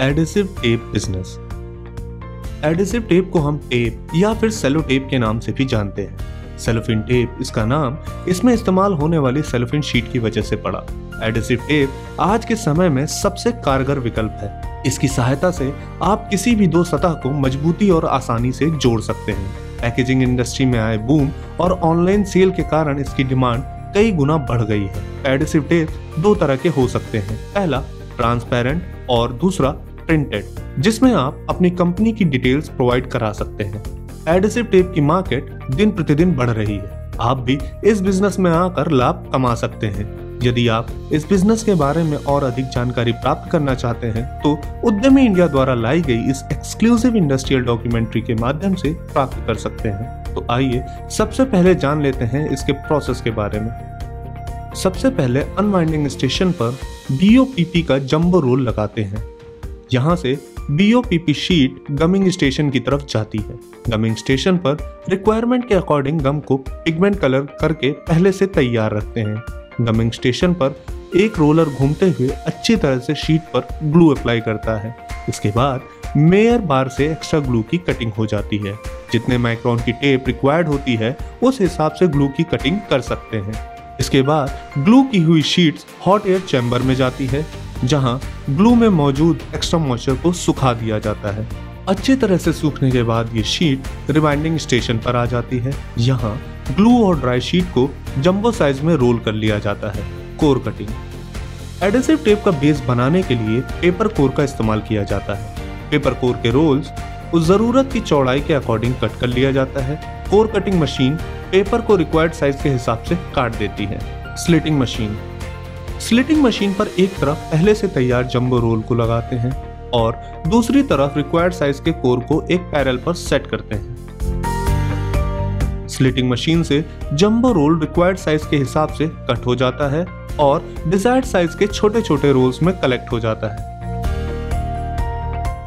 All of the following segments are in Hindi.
Adhesive tape business adhesive tape को हम टेप या फिर सेलो टेप के नाम से भी जानते हैं। सेलोफिन टेप इसका नाम इसमें इस्तेमाल होने वाली सेलोफिन शीट की वजह से पड़ा। एडिसिव टेप आज के समय में सबसे कारगर विकल्प है। इसकी सहायता से आप किसी भी दो सतह को मजबूती और आसानी से जोड़ सकते हैं। पैकेजिंग इंडस्ट्री में आए बूम और ऑनलाइन सेल के कारण इसकी डिमांड कई गुना बढ़ गई है। एडिसिव टेप दो तरह के हो सकते हैं। पहला ट्रांसपेरेंट और दूसरा प्रिंटेड जिसमें आप अपनी कंपनी की डिटेल्स प्रोवाइड करा सकते हैं। एडिसिव टेप की मार्केट दिन प्रतिदिन बढ़ रही है। आप भी इस बिज़नेस में आकर लाभ कमा सकते हैं। यदि आप इस बिज़नेस के बारे में और अधिक जानकारी प्राप्त करना चाहते हैं तो उद्यमी इंडिया द्वारा लाई गई इस एक्सक्लूसिव इंडस्ट्रियल डॉक्यूमेंट्री के माध्यम से प्राप्त कर सकते हैं। तो आइए सबसे पहले जान लेते हैं इसके प्रोसेस के बारे में। सबसे पहले अनवाइंडिंग स्टेशन पर बीओपीपी का जंबो रोल लगाते हैं। यहाँ से बीओपीपी शीट गमिंग स्टेशन की तरफ़ जाती है। गमिंग स्टेशन पर रिक्वायरमेंट के अकॉर्डिंग गम को पिगमेंट कलर करके पहले से तैयार रखते हैं। गमिंग स्टेशन पर एक रोलर घूमते हुए अच्छी तरह से शीट पर ग्लू अप्लाई करता है। इसके बाद मेयर बार से एक्स्ट्रा ग्लू की कटिंग हो जाती है। जितने माइक्रोन की टेप रिक्वायर्ड होती है, उस हिसाब से ग्लू की कटिंग कर सकते हैं। इसके बाद ग्लू की हुई शीट्स हॉट एयर चैम्बर में जाती है। जहाँ ग्लू में मौजूद एक्स्ट्रा मॉइस्चर को सुखा दिया जाता है। अच्छी तरह से सूखने के बाद ये शीट रिवाइंडिंग स्टेशन पर आ जाती है। यहाँ ग्लू और ड्राई शीट को जंबो साइज़ में रोल कर लिया जाता है। कोर कटिंग एडेसिव टेप का बेस बनाने के लिए पेपर कोर का इस्तेमाल किया जाता है। पेपर कोर के रोल्स उस ज़रूरत की चौड़ाई के अकॉर्डिंग कट कर लिया जाता है। कोर कटिंग मशीन पेपर को रिक्वायर्ड साइज़ के हिसाब से काट देती है। स्लिटिंग मशीन स्लिटिंग मशीन पर एक तरफ़ पहले से तैयार जंबो रोल को लगाते हैं और दूसरी तरफ़ रिक्वायर्ड साइज़ के कोर को एक पैरल पर सेट करते हैं। स्लिटिंग मशीन से जंबो रोल रिक्वायर्ड साइज़ के हिसाब से कट हो जाता है और डिजायर्ड साइज़ के छोटे छोटे रोल्स में कलेक्ट हो जाता है।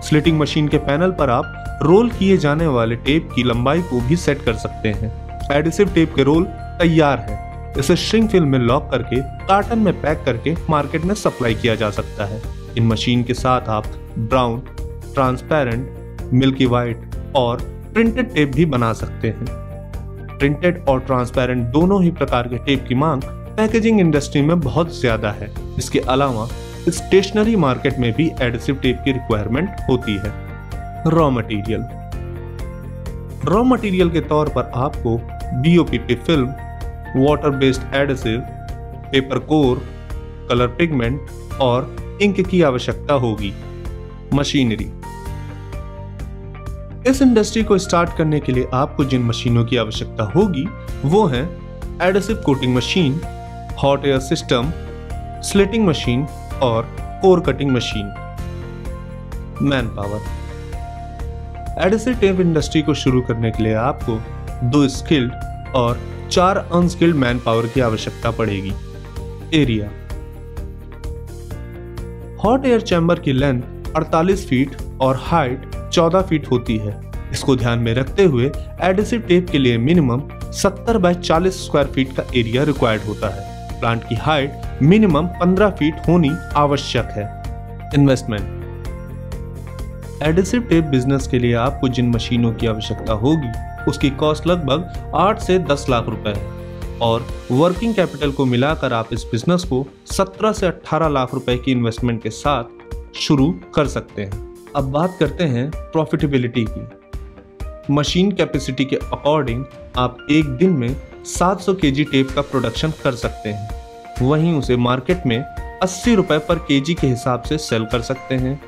स्लिटिंग मशीन के पैनल पर आप रोल किए जाने वाले टेप की लंबाई को भी सेट कर सकते हैं। एडिसिव टेप के रोल तैयार है। इसे श्रिंक फ़िल्म में लॉक करके, कार्टन में पैक करके मार्केट में सप्लाई किया जा सकता है। इन मशीन के साथ आप ब्राउन, ट्रांसपेरेंट, मिल्की वाइट और प्रिंटेड टेप भी बना सकते हैं। प्रिंटेड और ट्रांसपेरेंट दोनों ही प्रकार के टेप की मांग पैकेजिंग इंडस्ट्री में बहुत ज़्यादा है। इसके अलावा, स्टेशनरी मार्केट में भी एडिसिव टेप की रिक्वायरमेंट होती है। Raw material. रॉ मटेरियल के तौर पर आपको BOPP film water based adhesive paper core colour pigment और इंक की आवश्यकता होगी मशीनरी इस इंडस्ट्री को स्टार्ट करने के लिए आपको जिन मशीनों की आवश्यकता होगी, वो हैं adhesive coating machine hot air system slitting machine और core cutting machine manpower adhesive tape industry को शुरू करने के लिए आपको दो स्किल्ड और चार अनस्किल्ड मैन पावर की आवश्यकता पड़ेगी. एरिया हॉट एयर चैम्बर की लेंथ 48 फीट और हाइट 14 फीट होती है. इसको ध्यान में रखते हुए एडिसिव टेप के लिए मिनिमम 70 बाय 40 स्क्वायर फीट का एरिया रिक्वायर्ड होता है. प्लांट की हाइट मिनिमम 15 फीट होनी आवश्यक है. इन्वेस्टमेंट एडिसिव टेप बिज़नेस के लिए आपको जिन मशीनों की आवश्यकता होगी उसकी कॉस्ट लगभग 8 से 10 लाख रुपए। और वर्किंग कैपिटल को मिलाकर आप इस बिज़नेस को 17 से 18 लाख रुपए की इन्वेस्टमेंट के साथ शुरू कर सकते हैं। अब बात करते हैं प्रॉफिटेबिलिटी की। मशीन कैपेसिटी के अकॉर्डिंग आप एक दिन में 700 केजी टेप का प्रोडक्शन कर सकते हैं। वहीं उसे मार्केट में अस्सी रुपए पर केजी के हिसाब से सेल कर सकते हैं।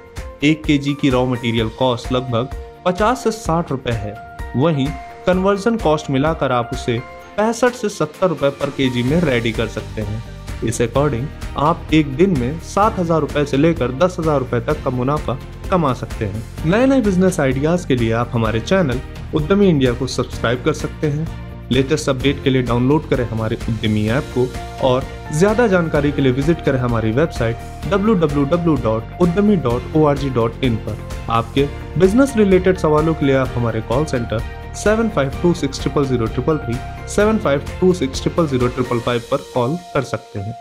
एक केजी की रॉ मटेरियल कॉस्ट लगभग 50 से 60 रुपए है। वहीं कन्वर्जन कॉस्ट मिलाकर आप उसे पैंसठ से सत्तर रुपए पर केजी में रेडी कर सकते हैं। इस अकॉर्डिंग आप एक दिन में सात हज़ार रुपए से लेकर दस हज़ार रुपए तक का मुनाफा कमा सकते हैं। नए नए बिज़नेस आइडियाज़ के लिए आप हमारे चैनल उद्यमी इंडिया को सब्सक्राइब कर सकते हैं। लेटेस्ट अपडेट के लिए डाउनलोड करें हमारे उद्यमी ऐप को और ज़्यादा जानकारी के लिए विज़िट करें हमारी वेबसाइट www.uddami.org.in पर। आपके बिज़नेस रिलेटेड सवालों के लिए आप हमारे call centre seven five two six triple zero triple three seven five two six triple zero triple five पर कॉल कर सकते हैं।